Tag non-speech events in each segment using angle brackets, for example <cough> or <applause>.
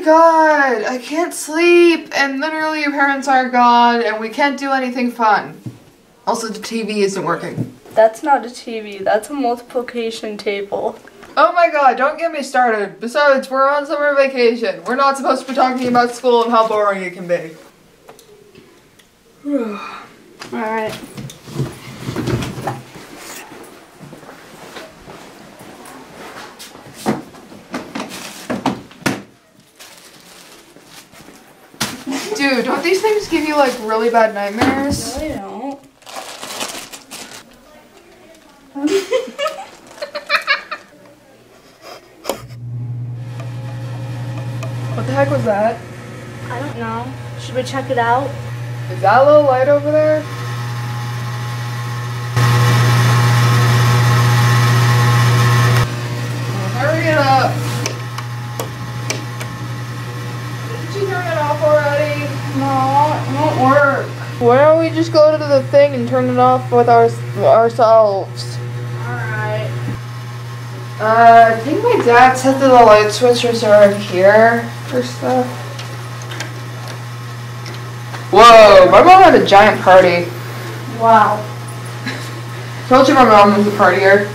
my god, I can't sleep, and literally your parents are gone, and we can't do anything fun. Also, the TV isn't working. That's not a TV, that's a multiplication table. Oh my god, don't get me started. Besides, we're on summer vacation. We're not supposed to be talking about school and how boring it can be. <sighs> Alright. Dude, don't these things give you like really bad nightmares? No, I don't. <laughs> What the heck was that? I don't know. Should we check it out? Is that a little light over there? Oh, hurry it up. Didn't you turn it off already? No, it won't work. Why don't we just go to the thing and turn it off with our, ourselves? Alright. Uh, I think my dad said that the light switches are in here for stuff. Whoa, my mom had a giant party. Wow. <laughs> Told you my mom was a partier.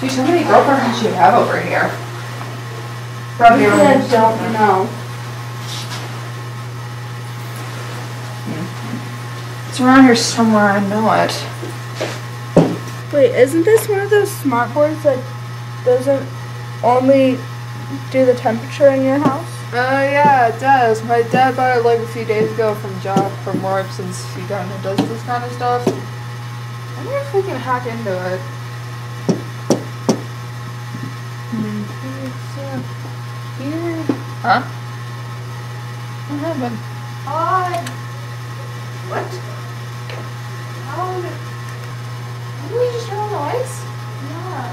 Geez, how many girlfriends does she have over here? Probably I don't know. It's around here somewhere, I know it. Wait, isn't this one of those smart boards that doesn't only do the temperature in your house? Uh, yeah, it does. My dad bought it like a few days ago from job from work since he kind of does this kind of stuff. I wonder if we can hack into it. Hmm. It's, uh, here. Huh? What happened? Hi. What? How did... Did we just turn on the lights? Yeah.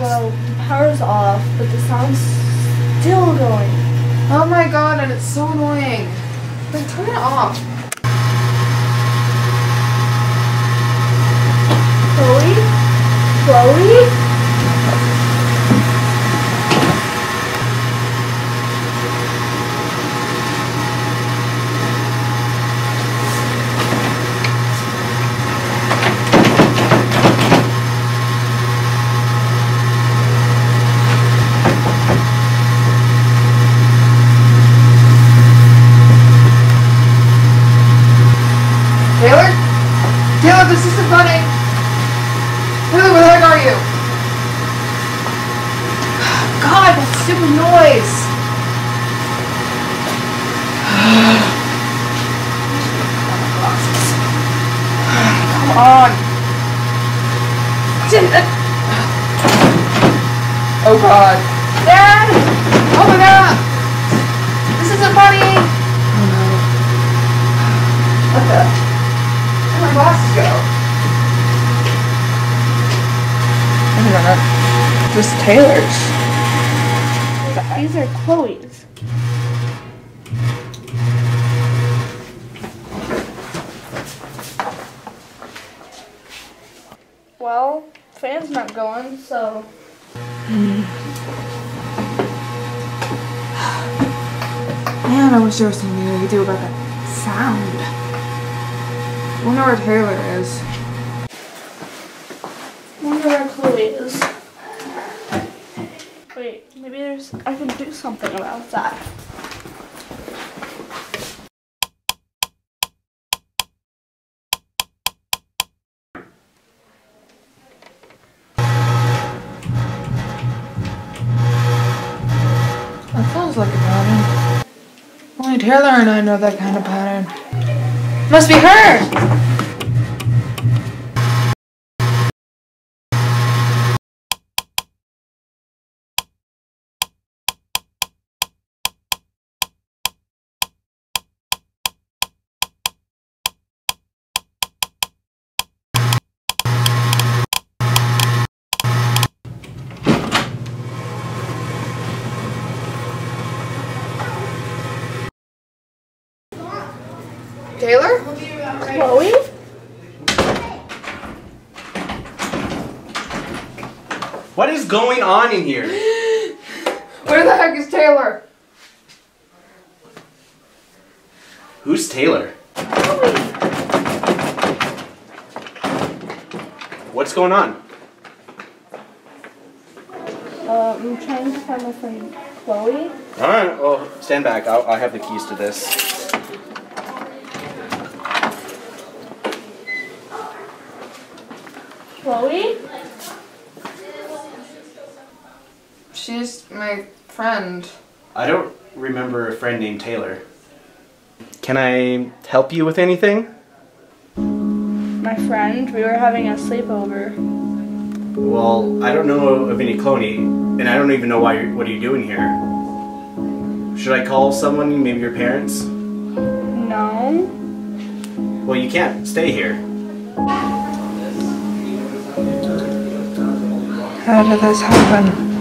Well, the power's off, but the sound's still going. Oh my god, and it's so annoying. Like, turn it off. Chloe? Chloe? This isn't funny. Taylor, where the heck are you? God, that stupid noise. Come on. Oh God. Dad! Open up! This isn't funny! What the? Where'd my glasses go? I don't know. Just Taylor's. These are Chloe's. Well, fan's not going, so <sighs> Man, I wish there was something we could do about that sound. I wonder where Taylor is. I wonder where Chloe is. Wait, maybe there's I can do something about that. That sounds like a pattern. Only Taylor and I know that kind of pattern. Must be her! Taylor? Chloe? What is going on in here? <gasps> Where the heck is Taylor? Who's Taylor? What's going on? Uh, I'm trying to find my friend Chloe. Alright, well, stand back. I'll, I have the keys to this. Chloe? She's my friend. I don't remember a friend named Taylor. Can I help you with anything? My friend. We were having a sleepover. Well, I don't know of any Cloney, and I don't even know why you're, what are you doing here. Should I call someone, maybe your parents? No. Well, you can't stay here. How did this happen?